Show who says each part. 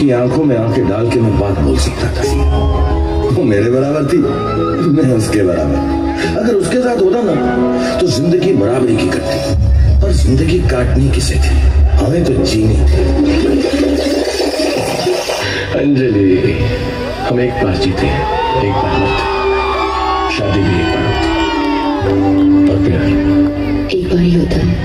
Speaker 1: उसकी आँखों में आँखें डाल के मैं बात बोल सकता था। वो मेरे बराबर थी, मैं उसके बराबर। अगर उसके साथ होता ना तो ज़िंदगी बराबरी की करती। पर ज़िंदगी काटनी किसे थी। हमें तो जीनी थी।
Speaker 2: अंजलि, हम एक बार जीते हैं। एक बार मत शादी भी एक बार होती। और प्यार
Speaker 3: एक बार ही होता है।